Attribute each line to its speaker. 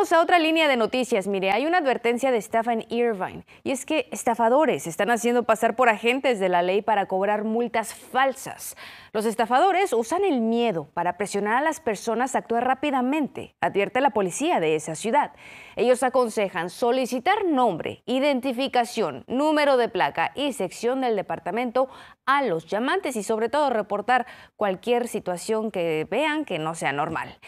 Speaker 1: Vámonos a otra línea de noticias. Mire, hay una advertencia de Stephen Irvine y es que estafadores están haciendo pasar por agentes de la ley para cobrar multas falsas. Los estafadores usan el miedo para presionar a las personas a actuar rápidamente, advierte la policía de esa ciudad. Ellos aconsejan solicitar nombre, identificación, número de placa y sección del departamento a los llamantes y sobre todo reportar cualquier situación que vean que no sea normal.